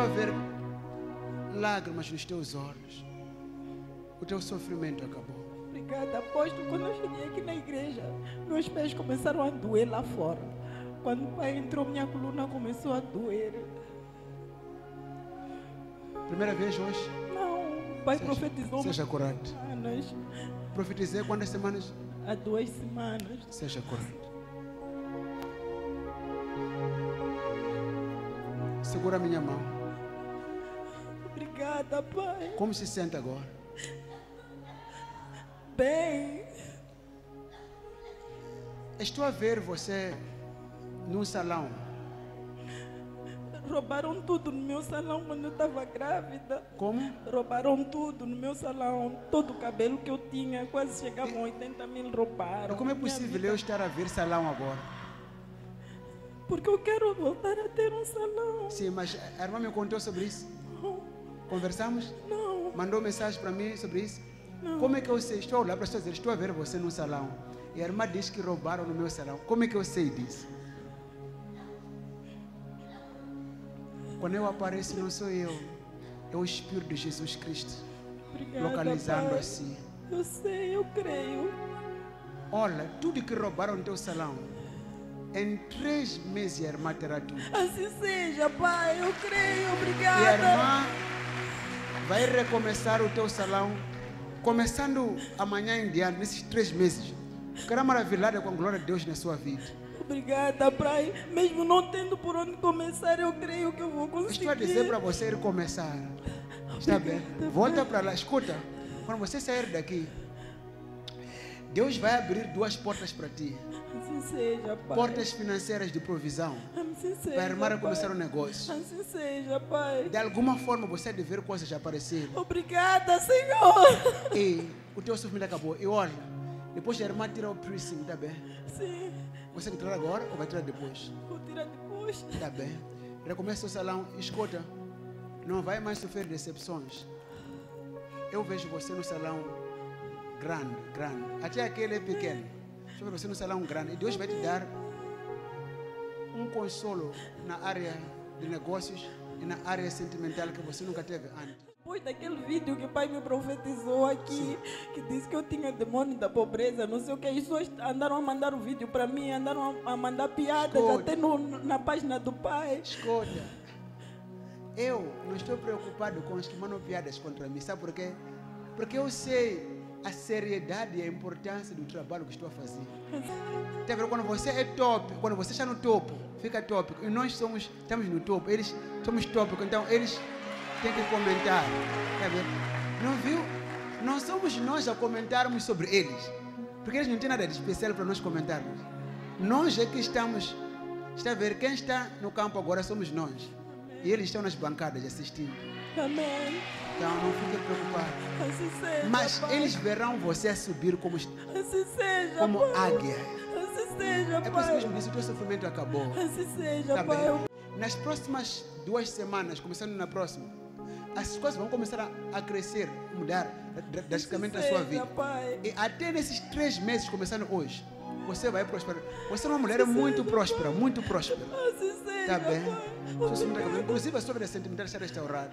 A ver lágrimas nos teus olhos. O teu sofrimento acabou. Obrigada, apóstolo. Quando eu cheguei aqui na igreja, meus pés começaram a doer lá fora. Quando o pai entrou, minha coluna começou a doer. Primeira vez hoje, Não, o pai profetizou seja curado. semanas, Profetizei quantas semanas? há duas semanas. Seja curado. Segura a minha mão. Obrigada, pai. Como se sente agora? Bem, Estou a ver você num salão. roubaram tudo no meu salão quando eu estava grávida. Como? Roubaram tudo no meu salão. Todo o cabelo que eu tinha, quase chegavam a 80 mil, roubaram. Como é possível eu estar a ver salão agora? Porque eu quero voltar a ter um salão. Sim, mas a irmã me contou sobre isso. Conversamos? Não, Mandou mensagem para mim sobre isso? Como é que eu sei? Estou a olhar para as pessoas dizer, estou a ver você no salão. E a irmã diz que roubaram no meu salão. Como é que eu sei disso? Quando eu apareço, não sou eu. É o Espírito de Jesus Cristo. obrigada, Localizando pai. assim. Eu sei, eu creio. Olha, tudo que roubaram no teu salão. Em três meses a irmã terá tudo. Assim seja, pai. Eu creio. Obrigada. Vai recomeçar o teu salão, começando amanhã em diante, nesses três meses. Ficará maravilhada com a glória de Deus na sua vida. Obrigada, pai. Mesmo não tendo por onde começar, eu creio que eu vou conseguir. Estou a dizer para você ir começar. Está bem? Volta para lá. Escuta, quando você sair daqui, Deus vai abrir duas portas para ti. Assim seja, pai. Portas financeiras de provisão. Assim seja, Para a irmã pai. começar um negócio. Assim seja, pai. De alguma forma você há de ver coisas aparecer. Obrigada, Senhor. E o teu sofrimento acabou. E olha, depois a irmã tira o piercing, tá bem? Sim, Você quer tirar agora ou vai tirar depois? vou tirar depois. Tá bem. Recomeça o salão. Escuta, não vai mais sofrer decepções. Eu vejo você no salão grande, grande. Até aquele é pequeno. Vejo você no salão grande. E Deus vai te dar um consolo na área de negócios e na área sentimental que você nunca teve antes. Depois daquele vídeo que o pai me profetizou aqui, que disse que eu tinha demônio da pobreza, não sei o que, as pessoas andaram a mandar o vídeo para mim, andaram a mandar piadas Escuta. até no, na página do pai. Escuta, eu não estou preocupado com os que mandam piadas contra mim, sabe por quê? Porque eu sei a seriedade e a importância do trabalho que estou a fazer. Tá vendo? Quando você é top, quando você está no topo, fica tópico. E nós somos, estamos no topo, eles somos tópicos, então eles têm que comentar. Tá vendo? Não viu? Não somos nós a comentarmos sobre eles. Porque eles não têm nada de especial para nós comentarmos. Nós é que estamos. Está a ver? Quem está no campo agora somos nós. E eles estão nas bancadas assistindo. Amém. Então não fique preocupado. Assim seja. Mas pai. eles verão você subir como, Assim seja. como pai. águia. Assim seja, É por isso que o teu sofrimento acabou. Assim seja, Tá pai. bem? Nas próximas duas semanas, começando na próxima, as coisas vão começar a, a crescer, mudar dra- drasticamente a sua vida. pai. E até nesses três meses, começando hoje, você vai prosperar. Você é uma mulher muito próspera, muito próspera. Assim seja, Tá bem? Inclusive a sua vida sentimental está restaurada.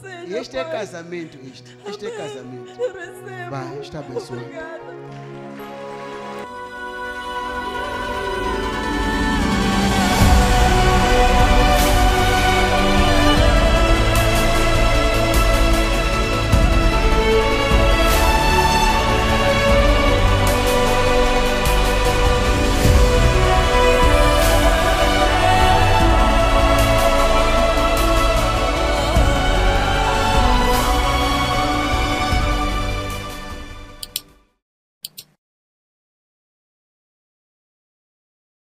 Seja, E este é casamento, isto. Este é casamento. Vai, está abençoado. Obrigada.